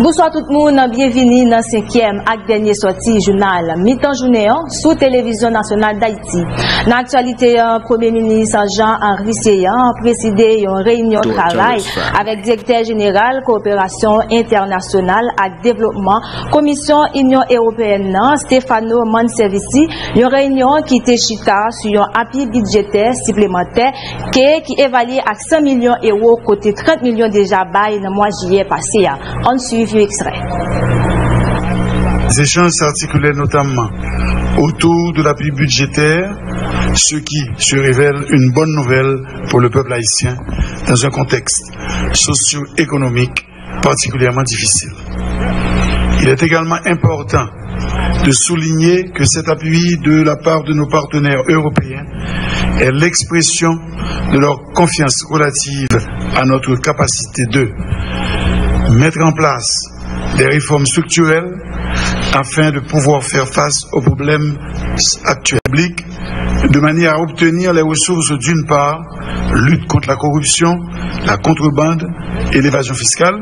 Bonsoir tout moun, bienveni nan 5e ak denye soti jounal mitan jounean sou Televizyon Nasional d'Haïti. Nan aktualite yon, Premier Ministre Jean-Henri Seyan preside yon reynyon travay avèk Direkter General Koopérasyon Internasyonal ak Devlopman Komisyon Union Européenne nan Stefano Manservisi yon reynyon ki te chita su yon api budjetè siplementè ke ki evalye ak 100 milyon euro kote 30 milyon deja bay nan mwa jye pase ya. An suiv Les échanges s'articulaient notamment autour de l'appui budgétaire, ce qui se révèle une bonne nouvelle pour le peuple haïtien dans un contexte socio-économique particulièrement difficile. Il est également important de souligner que cet appui de la part de nos partenaires européens est l'expression de leur confiance relative à notre capacité de mettre en place des réformes structurelles afin de pouvoir faire face aux problèmes actuels de manière à obtenir les ressources d'une part, lutte contre la corruption, la contrebande et l'évasion fiscale,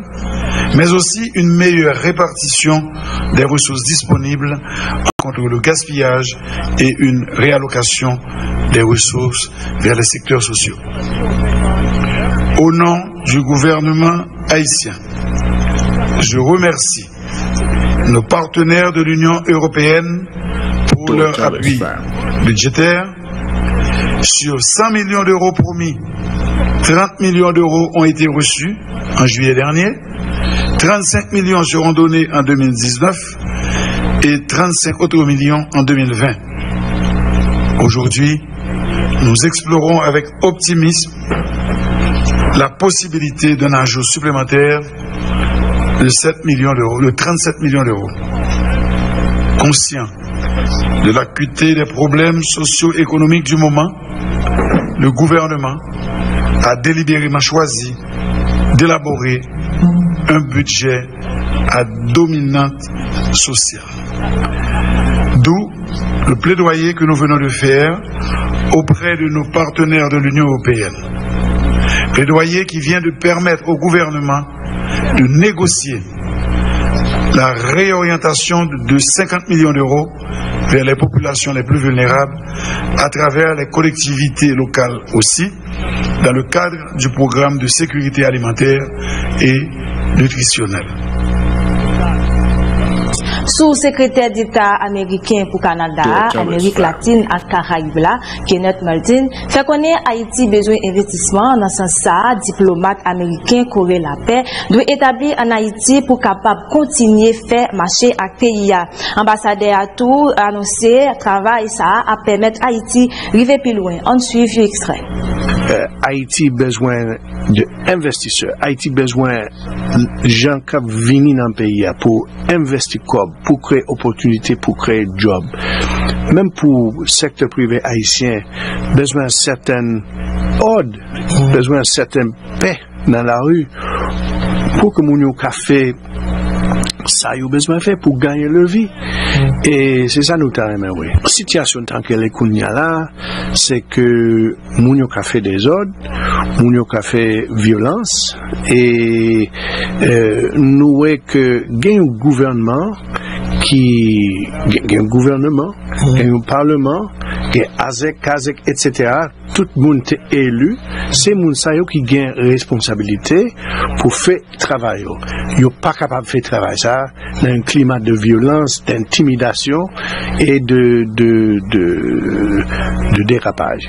mais aussi une meilleure répartition des ressources disponibles contre le gaspillage et une réallocation des ressources vers les secteurs sociaux. Au nom du gouvernement haïtien, je remercie nos partenaires de l'Union européenne pour leur appui budgétaire. Sur 100 millions d'euros promis, 30 millions d'euros ont été reçus en juillet dernier, 35 millions seront donnés en 2019 et 35 autres millions en 2020. Aujourd'hui, nous explorons avec optimisme la possibilité d'un ajout supplémentaire de 7 millions d'euros, de 37 millions d'euros. Conscient de l'acuité des problèmes socio-économiques du moment, le gouvernement a délibérément choisi d'élaborer un budget à dominante sociale. D'où le plaidoyer que nous venons de faire auprès de nos partenaires de l'Union européenne. Plaidoyer qui vient de permettre au gouvernement de négocier la réorientation de 50 millions d'euros vers les populations les plus vulnérables à travers les collectivités locales aussi, dans le cadre du programme de sécurité alimentaire et nutritionnelle. Sous-secrétaire d'État américain pour Canada, Amérique latine et Caraïbes, Kenneth Maltin, fait connaître Haïti besoin d'investissement dans ce sens diplomate américain Corée la paix doit établir en Haïti pour capable continuer faire marcher à pays. Ambassadeur a tout annoncé travail ça à permettre Haïti arriver plus loin. On suit extrait. Euh, Haiti bezwen de investisseur, Haiti bezwen jan kap vini nan peyi ya pou investi kob, pou kreye opotunite, pou kreye job. Mem pou sektor prive Haitien, bezwen certain od, bezwen certain pe nan la ru, pou ke moun yo ka fe sa yo bezwen fe pou ganyen le vi. Et c'est ça nous t'avons oui. La situation tant qu'elle est là, c'est que moun a fait des ordres, moun a fait violence, et euh, nous voyons que gagne un gouvernement un gouvernement, un parlement, gagne AZEC, KAZEC, etc. Tout le monde est élu, c'est sa qui gagne responsabilité pour faire travail. Ils sont pas capable de faire travail ça dans un climat de violence, d'intimidation et de, de, de, de dérapage.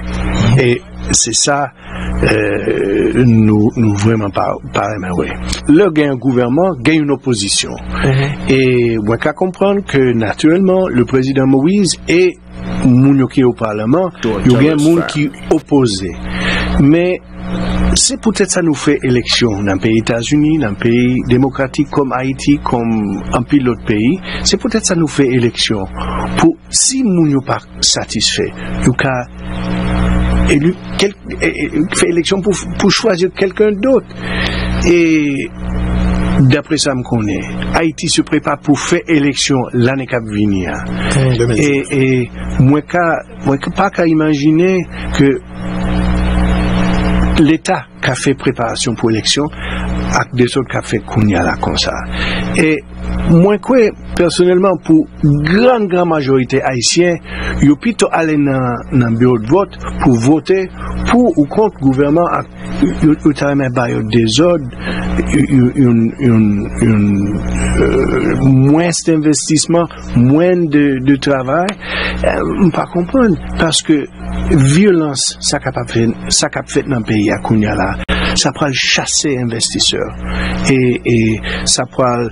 Et c'est ça, euh, nous, nous vraiment pas, pas oui. Le gain gouvernement gagne une opposition. Mm-hmm. Et moi, qu'à comprendre que naturellement, le président Moïse est moun qui au Parlement, il y a un monde qui opposé. Mais c'est peut-être ça nous fait élection dans les pays États-Unis, dans les pays démocratiques comme Haïti, comme un pilote pays. C'est peut-être ça nous fait élection. Pour, si nous pas satisfait, nous élu, quel, fait élection pour, pour choisir quelqu'un d'autre. Et d'après ça me connaît, Haïti se prépare pour faire élection l'année qui venir. Et, et moi, moi pas qu'à imaginer que l'État qui a fait préparation pour l'élection ak desot ka fe kounya la kon sa. E Mwen kwe personelman pou gran gran majorite haisyen, yo pito ale nan, nan biro de vot pou vote pou ou kont gouverman ak yo taremen bayo dezod, yon euh, mwen st investisman, mwen de, de travay, euh, pa kompon, paske violans sa kap fet nan peyi akoun ya la. sa pral chase investiseur e, e sa pral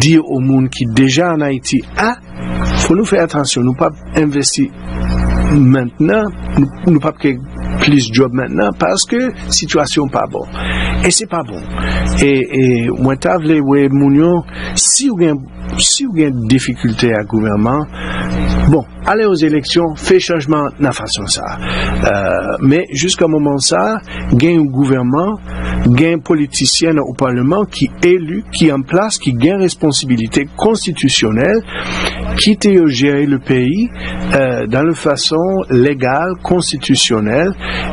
dir ou moun ki deja an Haiti, a, ah, nou fè atensyon, nou pap investi maintenant, nou, nou pap ke plis job maintenant, paske situasyon pa bon. E se pa bon. E mwen ta vle, we moun yo, si ou gen si ou gen difficulté à gouvernement, bon, aller aux élections, fait changement de la façon ça. Euh, mais jusqu'à un moment ça, gain un gouvernement, gain politicien au Parlement qui élu, qui en place, qui gagne responsabilité constitutionnelle, qui gérer le pays euh, dans une façon légale, constitutionnelle,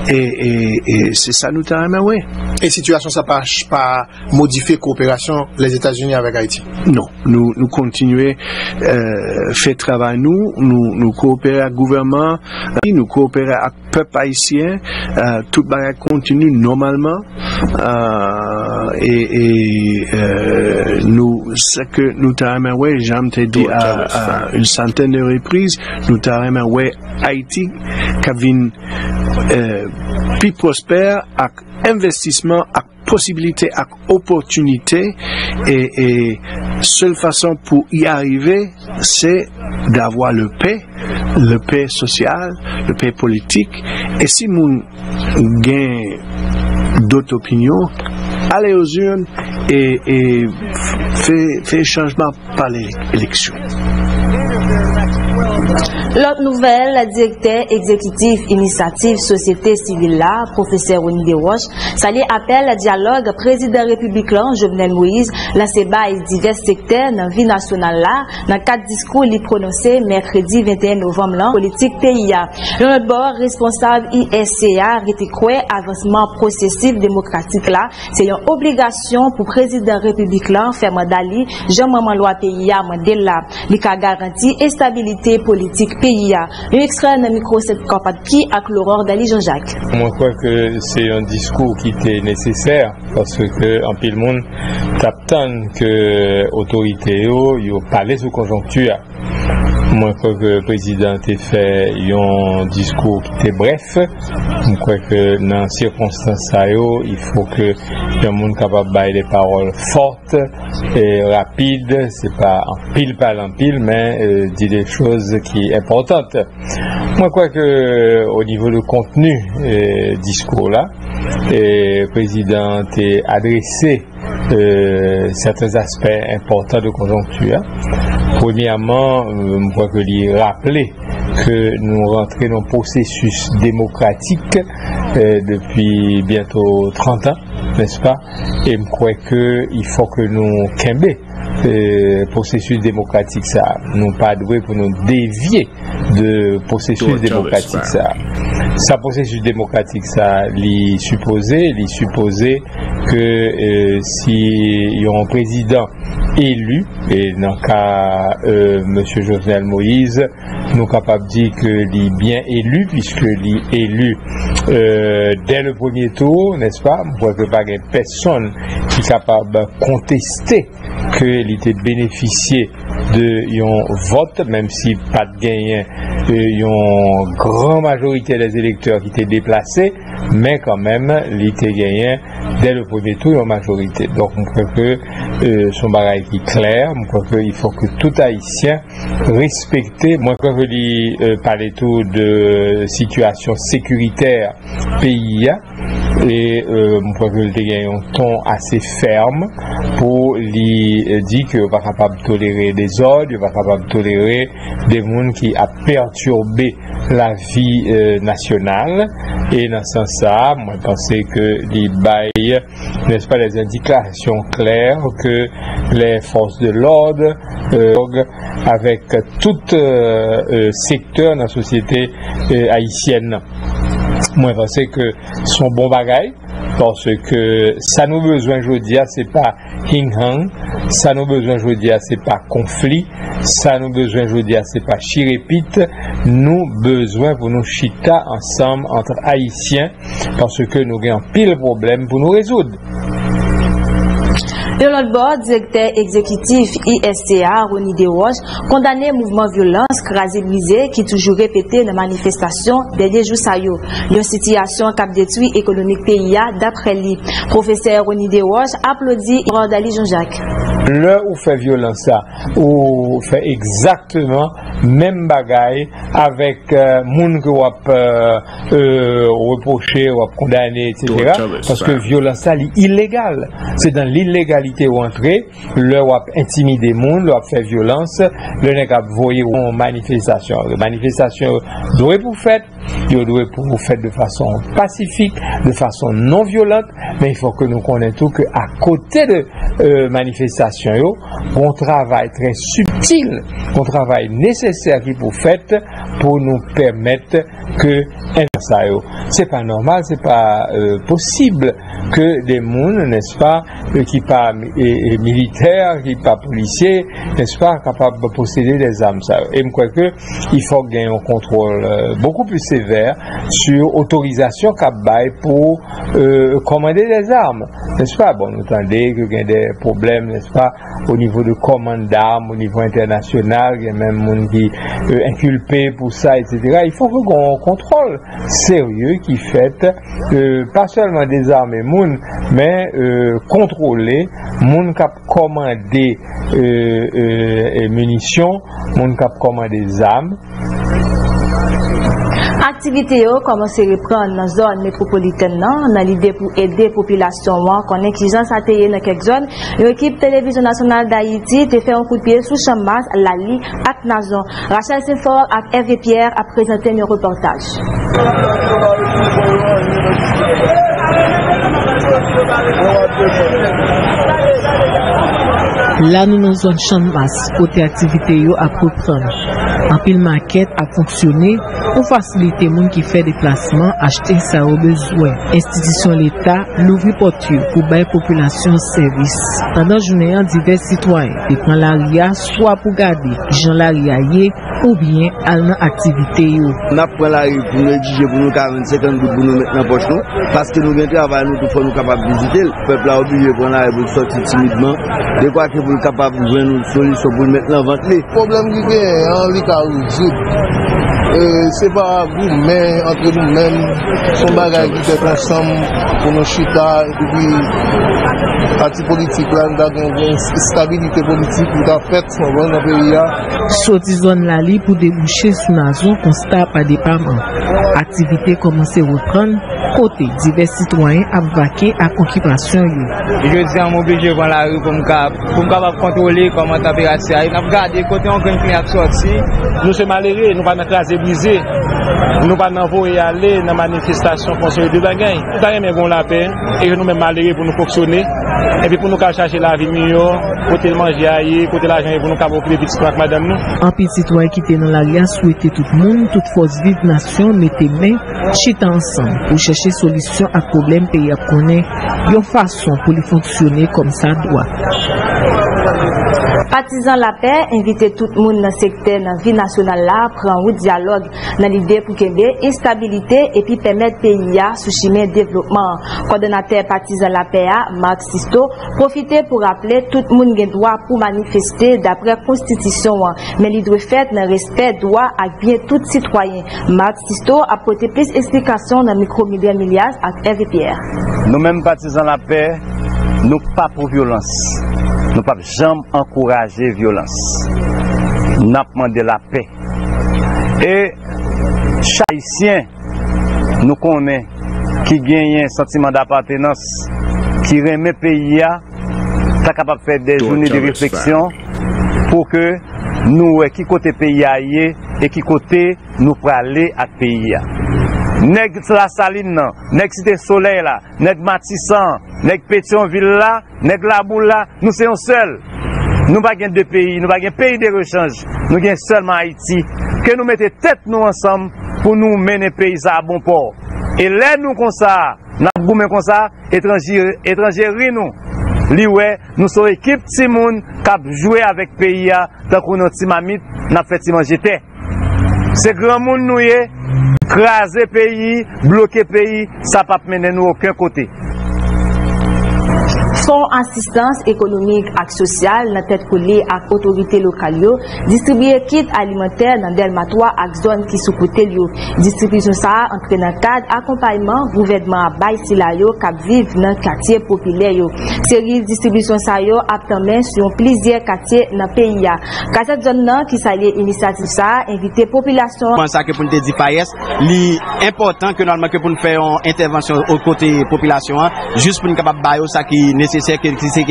et, c'est ça nous t'a oui. Et situation ça passe pas modifier coopération les États-Unis avec Haïti? Non, nous, nou kontinue euh, fè travay nou, nou, nou koopere ak gouverman, nou koopere ak pep haisyen, euh, tout barak kontinu normalman e euh, nou se ke nou ta remen wè, jam te di a un santen de repriz, nou ta remen wè Haiti kap vin euh, pi prosper ak investisman ak posibilite ak opotunite e, e sol fason pou y arrive se d'avwa le pe le pe sosyal, le pe politik e si moun gen dot opinyon ale yo zyon e, e fe chanjman pa l'eleksyon. Lot nouvel, la direkter exekutif inisiatif Sosyete Sivil la, professeur Rony Desroches, sa li apel la diyalog prezident republik lan, Jovenel Moïse, la seba e divers sekter nan vi nasyonal la, nan kat diskou li prononse merkredi 21 novem lan, politik PIA. Loun not bor, responsable ISCA rete kwe avansman prosesif demokratik la, se yon obligasyon pou prezident republik lan, ferman dali, jan maman lwa PIA mandel la, li ka garanti estabilite politik PIA. peyi ya. Yon ekstran nan mikro set kapatki ak loror Dali Jean-Jacques. Mwen kwa ke se yon diskou ki te neseser paske ke an pil moun tap tan ke otorite yo yo pale sou konjonktu ya. Crois que le président a fait un discours qui était bref. Je crois que dans les circonstances, il faut que le monde capable de des paroles fortes et rapides. C'est pas en pile, pas en pile, mais euh, dire des choses qui sont importantes. Moi, je crois que au niveau du contenu euh, discours là, euh, certains aspects importants de conjoncture. Premièrement, euh, je crois que lui rappeler que nous rentrons dans un processus démocratique euh, depuis bientôt 30 ans, n'est-ce pas? Et je crois qu'il faut que nous le processus démocratique ça nous pas doué pour nous dévier de processus démocratique ça. Ça processus démocratique ça lui supposé lui supposé que euh, si y a un président élu et dans le cas euh, monsieur Jovenel Moïse nous capables de dire que est bien élu puisque est élu euh, dès le premier tour n'est-ce pas? Pour que pas personne qui est capable de contester que était bénéficié de yon vote, même si pas de gain, une grande majorité des électeurs qui étaient déplacés, mais quand même, il était gagné dès le premier tour en majorité. Donc, on croit que euh, son bagage clair, qu'il faut que tout Haïtien respecte, moi, je crois que euh, parler tout de situation sécuritaire pays, et euh, je crois que il a un ton assez ferme pour lui euh, dire qu'il n'est pas capable de tolérer des ordres, il n'est pas capable de tolérer des gens qui a perturbé la vie euh, nationale. Et dans ce sens-là, moi je pense que les bails, n'est-ce pas, les indications claires que les forces de l'ordre, euh, avec tout euh, secteur dans la société haïtienne, moi je pense que son bon bagaille, parce que ça nous besoin je dis c'est pas hing hang ça nous besoin je dis c'est pas conflit ça nous besoin je dis c'est pas chirépite. Nous besoin pour nous chita ensemble entre haïtiens parce que nous avons pile problème pour nous résoudre De l'autre bord, directeur exécutif ISTA, Ronnie Desroches, condamné mouvement violence, crasé brisé, qui toujours répété dans manifestation dernier jours ça Une situation cap détruit économique pays d'après lui. Professeur Ronnie Desroches applaudit Rodali Jean-Jacques. Le ou fait violence ça, ou fait exactement même bagaille avec euh, moun que wap euh, euh, reproché, wap condamné, etc. Parce que violence ça, illégal. C'est dans l'illégalité ou entrer, le wap intimider moun, le wap fait violence, le ap voye ou manifestation. Manifestation doit pour fait, il doit pour fait de façon pacifique, de façon non violente, mais il faut que nous connaissions tout que à côté de euh, manifestation, yo, on travaille très subtil, on travail nécessaire pour fait pour nous permettre que ça c'est pas normal, c'est pas euh, possible que des moun, n'est-ce pas, euh, qui pas et, militaires, qui pas policiers, n'est-ce pas, capables de posséder des armes. Et je crois que il faut gagner un contrôle euh, beaucoup plus sévère sur autorisation cap pour commander des armes, n'est-ce pas Bon, nous entendez qu'il y a des problèmes, n'est-ce pas, au niveau de commande d'armes, au niveau international, il y a même monde qui euh, inculpé pour ça, etc. Il faut qu'on contrôle sérieux qui fait euh, pas seulement désarmer Moun, mais euh, contrôler Moun cap commander euh, euh munitions, Moun cap commander armes. Activité yo commencé à reprendre dans la zone métropolitaine dans l'idée pour aider la population qu'on exigence à tailler dans quelques zones. L'équipe télévision nationale d'Haïti a fait un coup de pied sous Chamas, Lali, ak Nazon. Rachel Sefort ak Hervé Pierre a présenté un reportage. La nou nan zon chan mas, kote aktivite yo ap repran. Anpil maket ap fonksyone pou fasilite moun ki fe deplasman achete sa ou bezwen. Institisyon l'Etat louvri pot yo pou baye populasyon servis. Tandan jounen an divers sitwayen, depan l'aria, swa pou gade, jan l'aria ye, ou bien al nan aktivite yo. Nap pren la ri pou nou edije pou nou 40-50 gout pou nou met nan poch nou, paske nou gen travay nou tou pou nou kapab vizite, pepl la oblije pren la ri pou soti timidman, de kwa ke pou nou kapab vwen nou solisyon pou nou met nan vant li. Problem ki gen, an li ka ou zout. Euh, se pa vou men, entre nou men, son bagay ki te ansam pou nou chita, epi pati politik lan da gen gen stabilite politik pou ta fet son bon nan periya. Soti zon lali pou debouche sou nazou konsta pa depaman. Aktivite komanse repran, kote divers sitwanyen ap vake ak okipasyon yo. Je di an mobilje van la rou pou m'ka pa kontrole koman ta periya a. Nap gade kote an gen kwen ap soti, nou se malere, nou pa m'atraze sensibilize, nou pa nan vou e ale nan manifestasyon konseri de bagay. Ta reme goun la pe, e nou men malere pou nou foksyone, e pi pou nou ka chache la vi miyo, kote l manje a ye, kote la janye pou nou ka vokle piti ak madame nou. An piti sitwoy ki te nan la liya souwete tout moun, tout fos vive nasyon mette men chita ansan pou chache solisyon ak problem pe yap konen, yon fason pou li fonksyone kom sa dwa. Patizan la pe, invite tout moun nan sekte nan vi nasyonal la, pran ou diyalog nan lide pou kembe instabilite epi pemet peyi ya sou chime devlopman. Kondonate patizan la pe a, Mark Sisto, profite pou rappele tout moun gen dwa pou manifeste dapre konstitisyon wan, men li dwe fet nan respet dwa ak bien tout sitwayen. Mark Sisto apote plis eksplikasyon nan mikromilyon milyaz ak RVPR. Nou men patizan la pe, nou pa pou violans. Nou pa jam ankouraje violans. Napman de la pe. E chayisyen nou konen ki genyen sentimen d'apatenans ki reme peyi ya ta kapap fè de jouni de refleksyon pou ke nou e ki kote peyi ya ye e ki kote nou prale ak peyi ya. neg la saline nan, neg site soleil la, neg matisan, neg Petionville la, neg labou la, nou se yon sel. Nou pa gen de peyi, nou pa gen peyi de rechange, nou gen selman Haiti, ke nou mette tet nou ansam pou nou mene peyi sa a bon por. E lè nou konsa, nan goumen kon konsa, etranjeri nou. Li Liwe, nou sou ekip ti moun kap jwe avèk peyi ya, tan kou nou ti mamit, nap fè ti manjete. Se gran moun nou ye, krasè peyi, bloke peyi, sa pap menen nou okun kote. son Asistans Ekonomik ak Sosyal nan tet kouli ak otorite lokal yo, distribye kit alimenter nan dermatwa ak zon ki soukote yo. Distribisyon sa antre nan kad akompayman gouvedman bay sila yo kap viv nan katye popile yo. Seri distribisyon sa yo ap tamen syon plizye katye nan peyi ya. Kasat zon nan ki sa liye inisiatif sa, invite populasyon. Pansa ke pou nte di payes, li important ke normalman ke pou nte fè yon intervensyon ou kote populasyon, jist pou nte kapap bayo sa ki nese nécessaire, c'est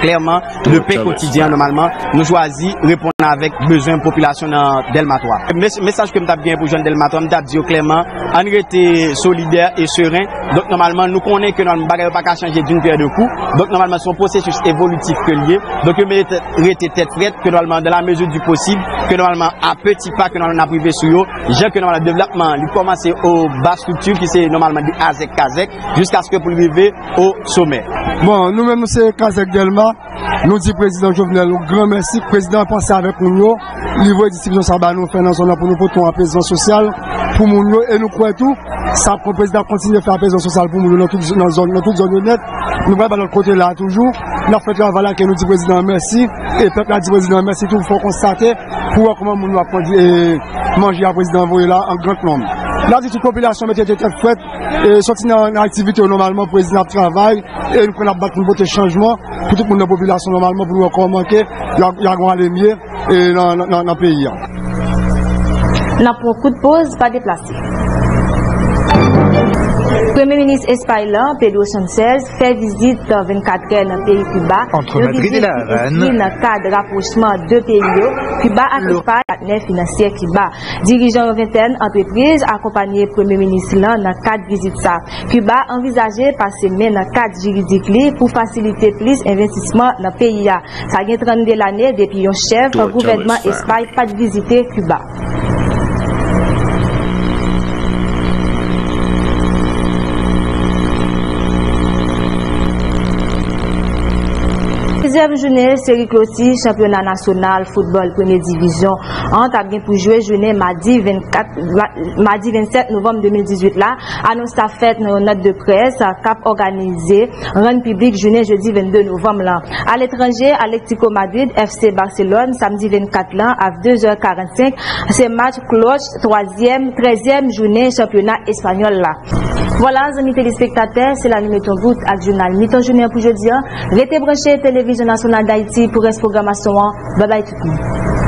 clairement le paix quotidien normalement. Nous choisissons répondre avec besoin de population dans Delmatois. Message que je bien pour Jean Delmatois, je dis clairement, en solidaire et serein Donk normalman nou konen ke nan bagay pa ka chanje doun per de kou. Donk normalman son prosesus evolutif ke liye. Donk yo merite rete tet fret ke normalman de la mezou du posib. Ke normalman a peti pa ke normalman aprive sou yo. Jan ke normalman devlapman li komanse ou bas struktur ki se normalman di azek kazek. Jusk aske pou li vive ou somè. Bon nou men nou se kazek delma. Nou di prezident Jovenel nou gran mersi. Prezident panse avek nou yo. Livou e disipsyon sa ba nou fè nan zon nan pou nou poton apesyon sosyal. pou moun yo, e nou kwen tou, sa pou prezident kontinye fè apèzyon sosal pou moun yo nan tout zon yo net, nou vè ba lòt kote la toujou, nou fèt yon valan ke nou di prezident mersi, e pep la di prezident mersi tou fò konstate pou wè koman moun yo apondi e manji a prezident voye la an grant nom. La di tout popilasyon mette te te fwet, e soti nan aktivite yo normalman prezident travay, e nou kon ap bat nou bote chanjman, pou tout moun nan popilasyon normalman pou nou akon manke, yon gwa le mye nan peyi an. nan pou kout pose pa deplase. Premier ministre Espanyol, Pedro Sanchez, fè vizit 24 el nan peyi Cuba. Entre Madrid et la Havane. Nan kade rapprochman de peyi yo, Cuba ak Espany patner financier Cuba. Dirijan yon venten entreprise akompanyer Premier ministre lan nan kade vizit sa. Cuba envizaje pase men nan kade juridik li pou fasilite plis investisman nan peyi ya. Sa gen 32 l ane depi yon chev, gouvernement Espany pat vizite Cuba. Deuxième journée, série Cloti, championnat national football première division. On a bien pour jouer journée mardi 24, mardi 27 novembre 2018 là. Annonce ta fête note de presse, cap organisé, run public journée jeudi 22 novembre là. À l'étranger, Atlético Madrid, FC Barcelone, samedi 24 là, à 2h45. C'est match cloche, troisième, treizième journée championnat espagnol là. Voilà, amis téléspectateurs, c'est la numéro bout à journal. Mi-temps journée pour jeudi. Restez branchés télévision Nationale d'Haïti pour reste programmation. Bye bye tout le monde.